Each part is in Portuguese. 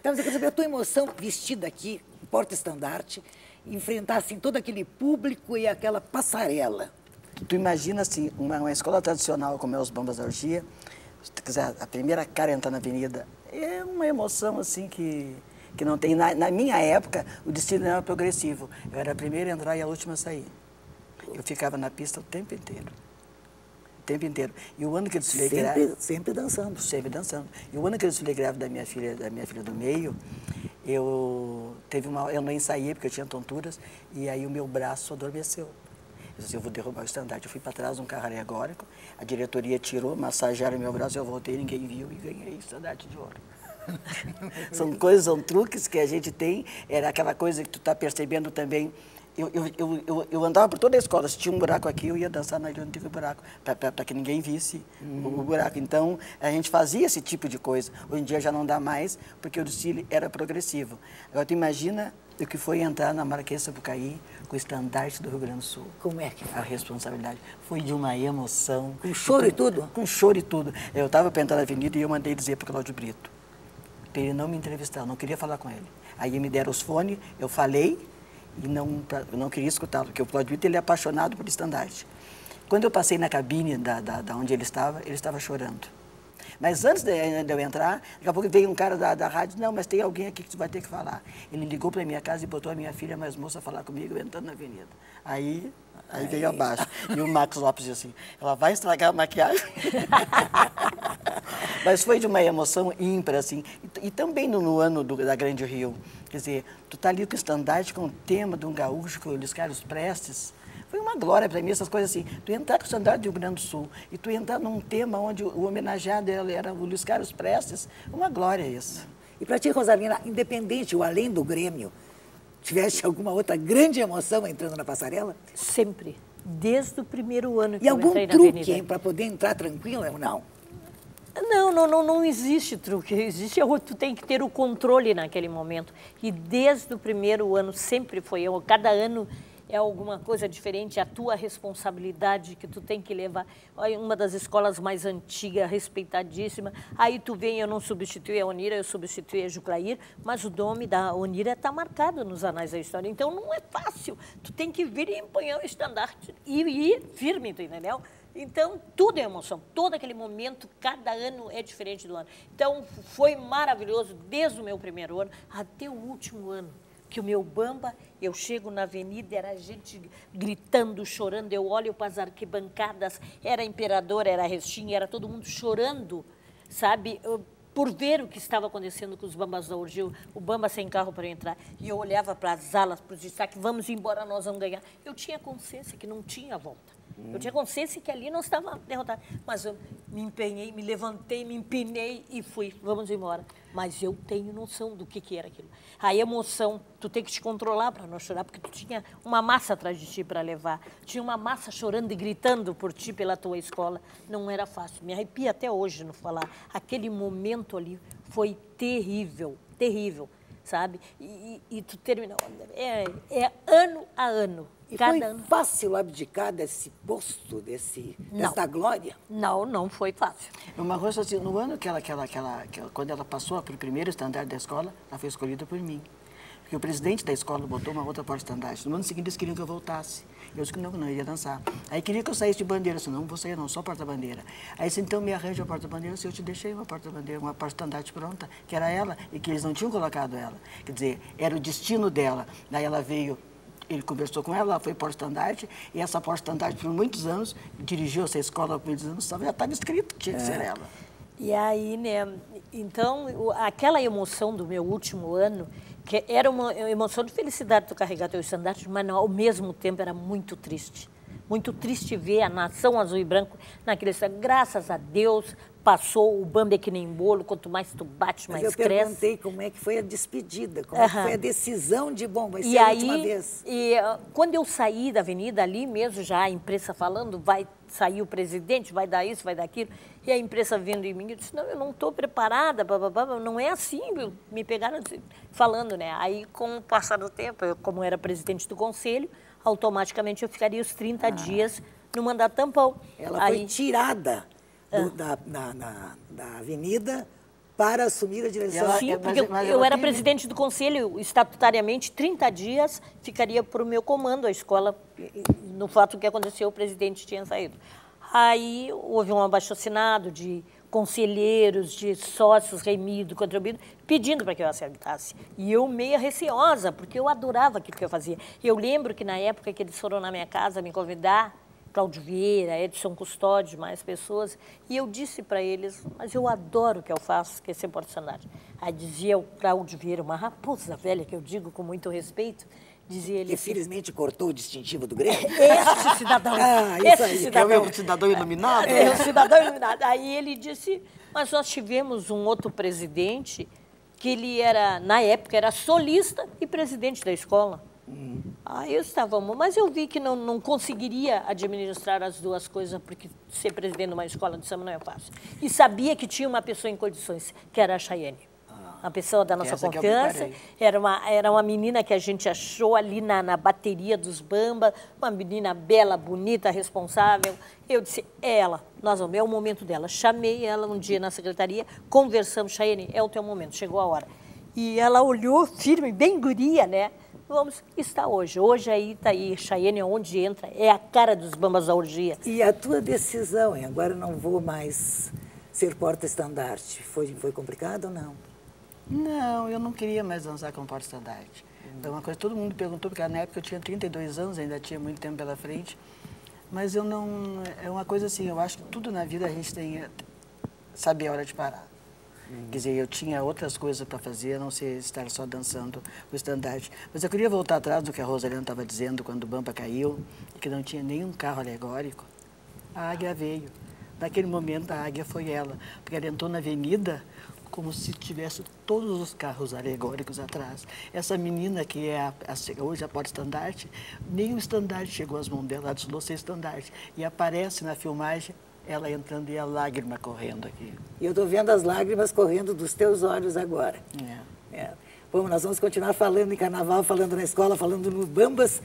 Então, você quer saber a tua emoção vestida aqui, porta-estandarte, enfrentar assim todo aquele público e aquela passarela. Tu imagina assim, uma, uma escola tradicional como é os Bambas da Orgia, se tu quiser, a primeira cara entrar na avenida, é uma emoção assim que, que não tem. Na, na minha época, o destino era progressivo. Eu era a primeira a entrar e a última a sair. Eu ficava na pista o tempo inteiro. Tempo inteiro. E o ano que eu desfilei Sempre, grávida. sempre dançando. Sempre dançando. E o ano que eu desfilei grávida da minha filha, da minha filha do meio, eu teve uma. Eu não ensaiei porque eu tinha tonturas, e aí o meu braço adormeceu. Eu disse, eu vou derrubar o estandarte. Eu fui para trás um carro alegórico, a diretoria tirou, massagearam meu braço, eu voltei, ninguém viu e ganhei o estandarte de ouro. são coisas, são truques que a gente tem. Era aquela coisa que tu está percebendo também. Eu, eu, eu, eu, andava por toda a escola, se tinha um buraco aqui, eu ia dançar na ilha onde teve o buraco, para que ninguém visse o, o buraco. Então, a gente fazia esse tipo de coisa. Hoje em dia já não dá mais, porque o desfile era progressivo. Agora, tu imagina o que foi entrar na Marquês Sapucaí com o estandarte do Rio Grande do Sul. Como é que foi? A responsabilidade. Foi de uma emoção. Com choro e tudo? Com choro e tudo. Eu estava entrar na avenida e eu mandei dizer para o Cláudio Brito, para ele não me entrevistar, eu não queria falar com ele. Aí me deram os fones, eu falei e não, não queria escutá-lo, porque o Cláudio Brito ele é apaixonado por estandarte. Quando eu passei na cabine da, da, da onde ele estava, ele estava chorando. Mas antes de, de eu entrar, daqui a pouco veio um cara da, da rádio, não, mas tem alguém aqui que tu vai ter que falar. Ele ligou para minha casa e botou a minha filha mais moça a falar comigo, entrando na avenida. Aí, aí veio abaixo. E o Max Lopes disse assim, ela vai estragar a maquiagem? mas foi de uma emoção ímpar, assim. E, e também no, no ano do, da Grande Rio. Quer dizer, tu tá ali com o estandarte, com o tema de um gaúcho, com o Luiz Carlos Prestes, foi uma glória para mim, essas coisas assim. Tu entrar com o estandarte do Rio Grande do Sul e tu entrar num tema onde o homenageado era o Luiz Carlos Prestes, uma glória isso. E para ti, Rosalina, independente ou além do Grêmio, tiveste alguma outra grande emoção entrando na passarela? Sempre. Desde o primeiro ano que E eu algum entrei na truque avenida. para poder entrar tranquila ou não? Não, não, não, não existe truque. Existe, tu tem que ter o controle naquele momento. E desde o primeiro ano sempre foi eu. Cada ano é alguma coisa diferente, a tua responsabilidade que tu tem que levar. Olha, uma das escolas mais antigas, respeitadíssima. Aí tu vem, eu não substituí a Onira, eu substituí a Juclair, mas o nome da Onira está marcado nos anais da história. Então não é fácil. Tu tem que vir e empunhar o estandarte e ir firme, entendeu? Então, tudo é emoção. Todo aquele momento, cada ano é diferente do ano. Então, foi maravilhoso desde o meu primeiro ano até o último ano. Que o meu bamba, eu chego na avenida, era gente gritando, chorando. Eu olho para as arquibancadas, era imperador, era restinha, era todo mundo chorando, sabe? Eu- por ver o que estava acontecendo com os bambas da Urgil, o bamba sem carro para entrar. E eu olhava para as alas, para os destaques, vamos embora, nós vamos ganhar. Eu tinha consciência que não tinha volta. Eu tinha consciência que ali não estava derrotado. Mas eu me empenhei, me levantei, me empinei e fui. Vamos embora. Mas eu tenho noção do que, que era aquilo. A emoção, tu tem que te controlar para não chorar, porque tu tinha uma massa atrás de ti para levar. Tinha uma massa chorando e gritando por ti pela tua escola. Não era fácil. Me arrepia até hoje no falar. Aquele momento ali foi terrível, terrível, sabe? E, e- e tu terminou. É, é ano a ano. E Cada foi ano. fácil abdicar desse posto, desse, Não. dessa glória? Não, não foi fácil. Uma coisa assim, no ano que ela, que ela, que ela, que ela- quando ela passou para o primeiro estandarte da escola, ela foi escolhida por mim. Porque o presidente da escola botou uma outra porta-estandarte. No ano seguinte, eles queriam que eu voltasse. Eu disse que não, que não iria dançar. Aí queria que eu saísse de bandeira. Eu disse, não, não vou sair não, só porta-bandeira. Aí disse, então me arranja a porta-bandeira. Eu disse, eu te deixei uma porta-bandeira, uma porta-estandarte pronta, que era ela, e que eles não tinham colocado ela. Quer dizer, era o destino dela. Daí ela veio ele conversou com ela, ela foi porta-estandarte, e essa porta-estandarte, por muitos anos, dirigiu essa escola por muitos anos, já estava escrito que tinha que ser ela. E aí, né, então, aquela emoção do meu último ano, que era uma emoção de felicidade tu carregar teu estandarte, mas não, ao mesmo tempo era muito triste. Muito triste ver a nação azul e branco naquele estado. Graças a Deus, passou o bambi é que nem bolo, quanto mais tu bate, Mas mais eu cresce. perguntei como é que foi a despedida, como é que Aham. foi a decisão de, bom, vai ser E a aí, última vez. e, ah, quando eu saí da avenida, ali mesmo, já a imprensa falando, vai sair o presidente, vai dar isso, vai dar aquilo, e a imprensa vendo em mim, eu disse, não, eu não estou preparada, blá, blá, blá, não é assim, me pegaram assim, falando, né? Aí, com o passar do tempo, eu, como era presidente do conselho, automaticamente eu ficaria os 30 dias no mandato tampão. Ela aí, foi tirada do- da, na- na- da avenida para assumir a direção. ela- Sim, porque eu ela era presidente do conselho, estatutariamente, 30 dias ficaria para o meu comando a escola, no fato que aconteceu, o presidente tinha saído. Aí houve um abaixo-assinado de conselheiros, de sócios remidos, contribuídos, pedindo para que eu aceitasse. E eu meia receosa, porque eu adorava aquilo que eu fazia. Eu lembro que na época que eles foram na minha casa me convidar, Cláudio Vieira, Edson Custódio, mais pessoas, e eu disse para eles, mas eu adoro o que eu faço, que é ser porcentagem. Aí dizia o Cláudio Vieira, uma raposa velha, que eu digo com muito respeito, dizia ele Que assim, felizmente cortou o distintivo do Grêmio. este cidadão, Ah, isso aí, que é o cidadão. cidadão iluminado? É, o cidadão iluminado. Aí ele disse, mas nós tivemos um outro presidente que ele era, na época, era solista e presidente da escola. Aí estávamos, mas eu vi que não, não conseguiria administrar as duas coisas, porque ser presidente de uma escola de samba não é fácil. E sabia que tinha uma pessoa em condições, que era a Chayane. Uma pessoa da nossa Essa eu confiança. Era uma, era uma menina que a gente achou ali na, na bateria dos Bamba, uma menina bela, bonita, responsável. Eu disse, é ela, nós vamos, é o momento dela. Chamei ela um dia na secretaria, conversamos, Chayane, é o teu momento, chegou a hora. E ela olhou firme, bem guria, né? Vamos, está hoje. Hoje aí está aí, onde entra, é a cara dos Bambas da orgia. E a tua decisão, em agora não vou mais ser porta-estandarte, foi, foi complicado ou não? Não, eu não queria mais dançar com porta-estandarte. É uma coisa que todo mundo perguntou, porque na época eu tinha 32 anos, ainda tinha muito tempo pela frente. Mas eu não. É uma coisa assim, eu acho que tudo na vida a gente tem que saber a hora de parar. Quer dizer, eu tinha outras coisas para fazer, não ser estar só dançando o estandarte. Mas eu queria voltar atrás do que a Rosalina estava dizendo quando o Bampa caiu, que não tinha nenhum carro alegórico. A águia veio. Naquele momento, a águia foi ela, porque ela entrou na avenida como se tivesse todos os carros alegóricos atrás. Essa menina que é a, a, hoje a porta-estandarte, nem o estandarte chegou às mãos dela, ela desfilou sem estandarte. E aparece na filmagem ela entrando e a lágrima correndo aqui. E eu estou vendo as lágrimas correndo dos teus olhos agora. É. É. Bom, nós vamos continuar falando em carnaval, falando na escola, falando no Bambas,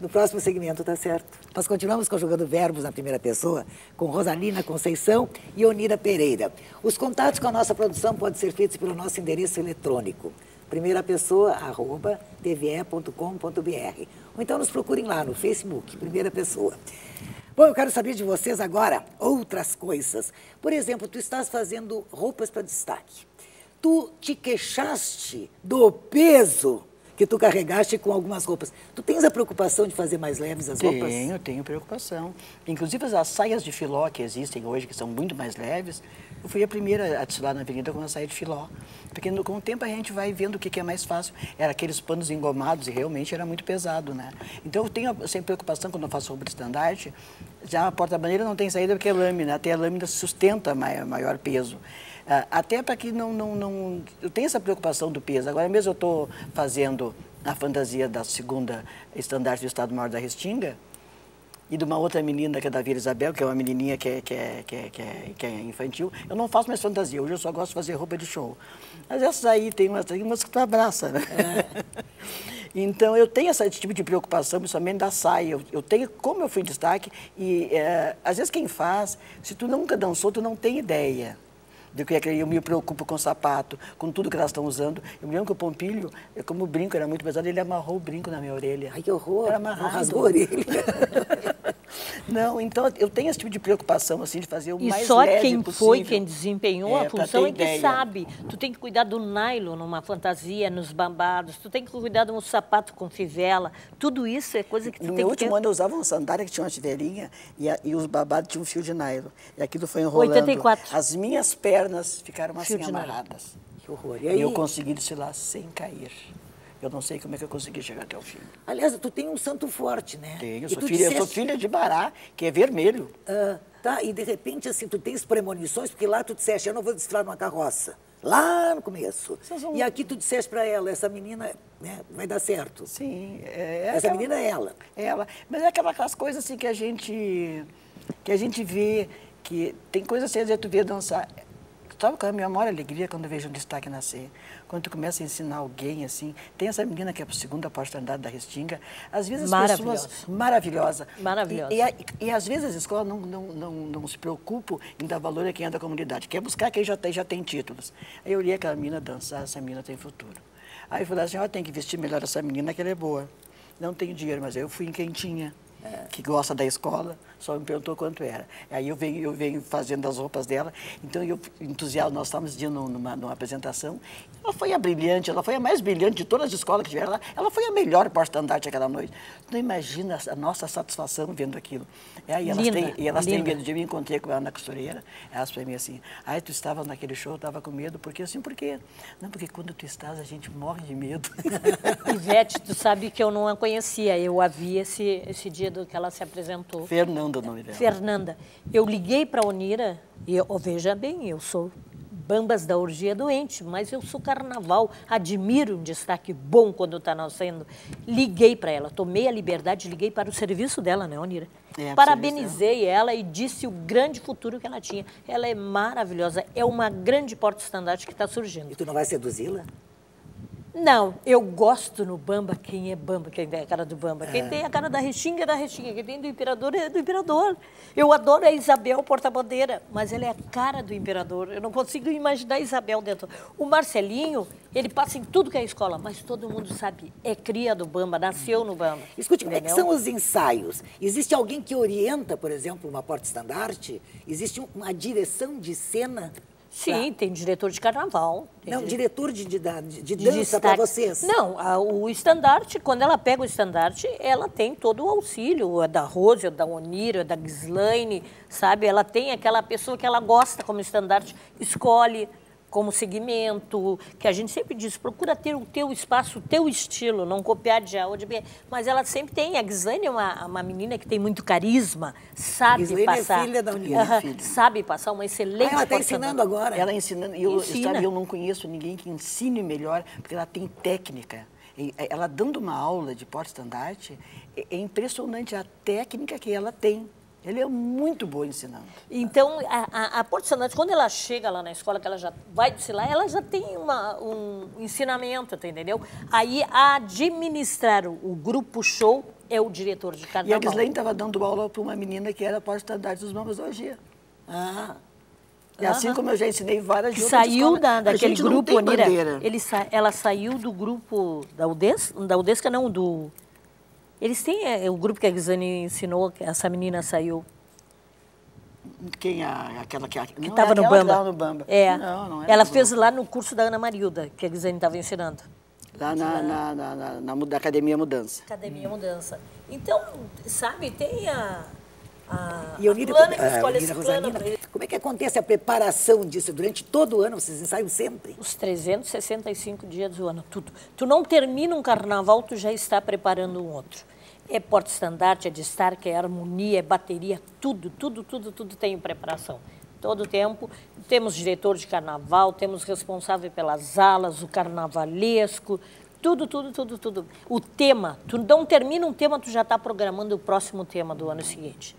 no próximo segmento, tá certo? Nós continuamos conjugando verbos na primeira pessoa com Rosalina Conceição e Onira Pereira. Os contatos com a nossa produção podem ser feitos pelo nosso endereço eletrônico, primeira pessoa, arroba, tve.com.br. Ou então nos procurem lá no Facebook, primeira pessoa. Bom, eu quero saber de vocês agora outras coisas. Por exemplo, tu estás fazendo roupas para destaque. Tu te queixaste do peso que tu carregaste com algumas roupas. Tu tens a preocupação de fazer mais leves as roupas? Tenho, tenho preocupação. Inclusive as saias de filó que existem hoje, que são muito mais leves, eu fui a primeira a desfilar na avenida com uma saia de filó. Porque no, com o tempo a gente vai vendo o que, que é mais fácil. Era aqueles panos engomados e realmente era muito pesado, né? Então eu tenho sempre preocupação quando eu faço roupa de estandarte. Já a porta-bandeira não tem saída porque é lâmina, até a lâmina sustenta maior, maior peso. Uh, até para que não, não, não... Eu tenho essa preocupação do peso. Agora mesmo eu estou fazendo a fantasia da segunda estandarte do Estado-Maior da Restinga e de uma outra menina que é da Vila Isabel, que é uma menininha que é, que, é, que, é, que, é, que é infantil. Eu não faço mais fantasia, hoje eu só gosto de fazer roupa de show. Mas essas aí, tem umas, tem umas que tu abraça, né? É. então, eu tenho esse tipo de preocupação, principalmente da saia. Eu, eu tenho, como eu fui em destaque, e é, às vezes quem faz, se tu nunca dançou, tu não tem ideia que é que eu me preocupo com o sapato, com tudo que elas estão usando. Eu me lembro que o Pompilho, como o brinco era muito pesado, ele amarrou o brinco na minha orelha. Ai, que horror! Era amarrado. Rasgou a orelha. Não, então eu tenho esse tipo de preocupação, assim, de fazer o e mais só leve quem possível. foi, quem desempenhou É, a função é que ideia. sabe. Tu tem que cuidar do nylon numa fantasia, nos bambados, tu tem que cuidar de um sapato com fivela. Tudo isso é coisa que tu No tem meu que ter. último ano eu usava uma sandália que tinha uma fivelinha e, a- e os babados tinham um fio de nylon. E aquilo foi enrolando. 84. As minhas pernas ficaram assim amarradas. Que horror. E E aí, eu consegui desfilar sem cair. Eu não sei como é que eu consegui chegar até o fim. aliás, tu tem um santo forte, né? Tenho, eu sou, filha, eu sou disseste- filha de Bará, que é vermelho. Ah, tá, e de repente, assim, tu tens premonições, porque lá tu disseste, eu não vou desfilar numa carroça. Lá no começo. Vão- E aqui tu disseste para ela, essa menina né, vai dar certo. Sim. É, Essa aquela- menina é ela. Ela. Mas é aquela- aquelas coisas assim que a gente que a gente vê que tem coisas assim, às vezes tu vê dançar. Sabe qual é a minha maior alegria quando eu vejo um destaque nascer? Quando tu começa a ensinar alguém, assim. Tem essa menina que é a segunda oportunidade da Restinga. Às vezes as pessoas... Maravilhosa. Maravilhosa. E, e, e, às vezes as escolas não, não, não, não se preocupam em dar valor a quem é da comunidade. Quer buscar quem já tem, já tem títulos. Aí eu olhei aquela menina dançar, essa menina tem futuro. Aí eu falei assim, ó, tem que vestir melhor essa menina que ela é boa. Não tenho dinheiro, mas eu fui em quem tinha que gosta da escola, só me perguntou quanto era. Aí eu venho, eu venho fazendo as roupas dela, então eu entusiasmo, nós estávamos indo numa, numa apresentação, ela foi a brilhante, ela foi a mais brilhante de todas as escolas que tiveram lá, ela foi a melhor porta-estandarte aquela noite. Não imagina a nossa satisfação vendo aquilo. E aí elas, linda, têm, e elas linda. têm medo de mim, encontrei com ela na costureira, elas para mim assim, ai, tu estava naquele show, eu estava com medo, porque assim, por quê? Não, porque quando tu estás, a gente morre de medo. Ivete, tu sabe que eu não a conhecia, eu a vi esse, esse dia que ela se apresentou. Fernanda o nome dela. Fernanda. Eu liguei para a Onira e, eu, oh, veja bem, eu sou Bambas da Orgia Doente, mas eu sou carnaval, admiro um destaque bom quando está nascendo. Liguei para ela, tomei a liberdade, liguei para o serviço dela, né, Onira? É, Parabenizei ela e disse o grande futuro que ela tinha. Ela é maravilhosa, é uma grande porta-estandarte que está surgindo. E tu não vai seduzi-la? Não, eu gosto no Bamba quem é Bamba, quem tem a cara do Bamba. Quem tem a cara da Restinga é da Restinga, quem tem do Imperador é do Imperador. Eu adoro a Isabel Porta-Bandeira, mas ela é a cara do Imperador. Eu não consigo imaginar a Isabel dentro. O Marcelinho, ele passa em tudo que é escola, mas todo mundo sabe, é cria do Bamba, nasceu no Bamba. Escute, como é que são os ensaios? Existe alguém que orienta, por exemplo, uma porta-estandarte? Existe uma direção de cena Sim, tem diretor de carnaval. Não, dire... diretor de, de, de, de dança para vocês. Não, a, o estandarte, quando ela pega o estandarte, ela tem todo o auxílio, a da Rose, a da Onira, a da Gislaine, sabe? Ela tem aquela pessoa que ela gosta como estandarte, escolhe como segmento, que a gente sempre diz, procura ter o teu espaço, o teu estilo, não copiar de A ou de B. Mas ela sempre tem. A Gislaine é uma, uma menina que tem muito carisma, sabe Gislaine passar. é filha da União. -huh, sabe passar uma excelente ah, Ela está ensinando agora. Ela ensinando. E eu, sabe, eu não conheço ninguém que ensine melhor, porque ela tem técnica. Ela dando uma aula de porta-estandarte, é impressionante a técnica que ela tem. Ele é muito bom ensinando. Então, a, a, a Porto quando ela chega lá na escola, que ela já vai desfilar, ela já tem uma, um ensinamento, tá, entendeu? Aí, administrar o, o, grupo show é o diretor de carnaval. E a Gislaine estava dando aula para uma menina que era porta-estandarte dos Mambas da Orgia. Ah... E assim como eu já ensinei várias que saiu da, daquele grupo, Onira, bandeira. ele sa, ela saiu do grupo da UDESC, da UDESCA não, do eles têm é, o grupo que a Gisane ensinou, que essa menina saiu. Quem? A, aquela que estava no, Bamba. no Bamba. É. Não, não Ela fez lá no curso da Ana Marilda, que a Gisane estava ensinando. Lá na, na, na, na, na Academia Mudança. Academia Mudança. Então, sabe, tem a, a, e a Unida, plana que a, escolhe Unida. Como é que acontece a preparação disso durante todo o ano? Vocês ensaiam sempre? Os 365 dias do ano, tudo. Tu não termina um carnaval, tu já está preparando um outro. É porta-estandarte, é destaque, é harmonia, é bateria, tudo, tudo, tudo, tudo tem preparação. Todo o tempo temos diretor de carnaval, temos responsável pelas alas, o carnavalesco, tudo, tudo, tudo, tudo. O tema, tu não termina um tema, tu já está programando o próximo tema do ano seguinte.